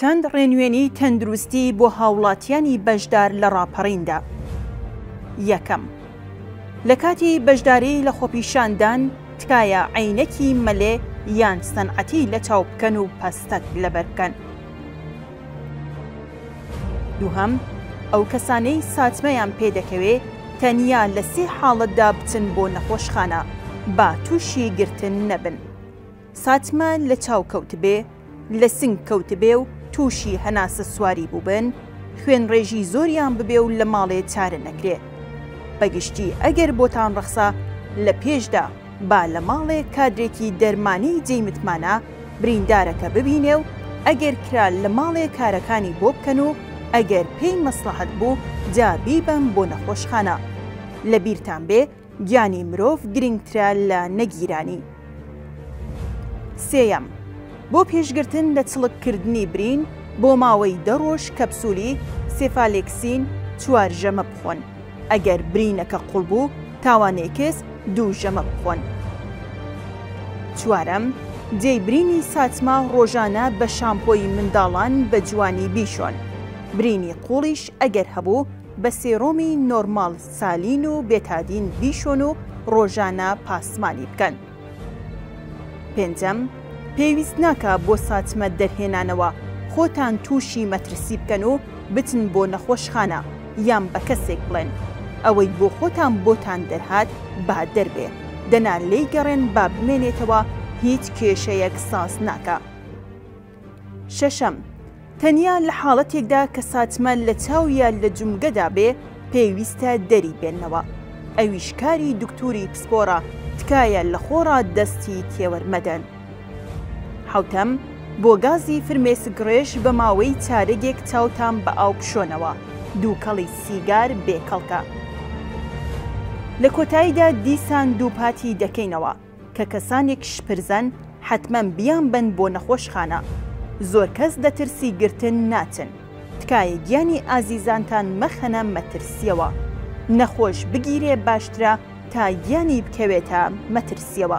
چەند ڕێنوێنیی تەندروستی بۆ هاوڵاتییانی بەشدار لە ڕاپەڕیندا. یەکەم، لە کاتی بەشداریی لە خۆپیشاندان، تکایە عەینەکی مەلێ یان سەنعەتی لە چاو بکەن و پەستەک لەبەر بکەن. دووهەم، ئەو کەسانەی ساتمەیان پێ دەکەوێ، تەنیا لە سێ حاڵەتدا بچن بۆ نەخۆشخانە، با تووشی گرتن نەبن. ساتمە لە چاو کەوتبێ، لە سنگ کەوتبێ و تووشی هەناسە سواری بووبن، خوێنڕێژی زۆریان ببێ و لە ماڵێ چارە نەکرێ. بە گشتی ئەگەر بۆتان ڕەخسا لە پێشدا با لە ماڵێ کادرێکی دەرمانیی جێی متمانە بریندارەکە ببینێ و ئەگەر کرا لە ماڵێ کارەکانی بۆ بکەن و ئەگەر پێی مەسڵەحەت بوو جا بیبەن بۆ نەخۆشخانە. لە بیرتان بێ گیانی مرۆڤ گرینگترە لە نەگیرانی. سێیەم، بۆ پێشگرتن لە چڵک کردنی برین بۆ ماوەی دە ڕۆژ کەپسولی، سێفالێکسین، چوار ژەمە بخۆن. ئەگەر برینەکە قوڵ بوو، تاوانێکس، دوو ژەمە بخۆن. چوارەم، جێی برینی ساچمە ڕۆژانە بە شامپۆی منداڵان بە جوانی بیشۆن. برینی قوڵیش ئەگەر هەبوو بە سێرۆمی نۆرماڵ سالین و بێتادین بیشۆن و ڕۆژانە پاسمانی بکەن. پێنجەم، پێویست ناکا بۆ ساتمە دەرهێنانەوە خۆتان تووشی مەترسی بکەن و بچن بۆ نەخۆشخانە یان بە کەسێک بڵێن ئەوەی بۆ خۆتان بۆتان دەرهات با دەربێ دەنا لێی گەڕێن با بمێنێتەوە هیچ کێشەیەک ساز ناکا. شەشەم، تەنیا لە حاڵەتێکدا کە ساتمە لە چاو یا لە جومگەدا بێ پێویستە دەری بێننەوە ئەویش کاری دوکتوری پسپۆڕە تکایە لە خۆڕا دەستی تێوەر مەدەن. حەوتەم، بۆ گازی فرمێسک ڕێژ بە ماوەی چارەگێک چاوتان بە ئاو بشۆنەوە دووکەڵی سیگار بێ کەڵکە. لە کۆتاییدا دیسان دووپاتی دەکەینەوە. کە کەسانێک شپرزەن حەتمەن بیانبەن بۆ نەخۆشخانە زۆر کەس دەترسی گرتن ناچن تکایە گیانی ئازیزانتان مەخەنە مەترسیەوە نەخۆش بگیرێ باشترە تا گیانی بکەوێتە مەترسیەوە.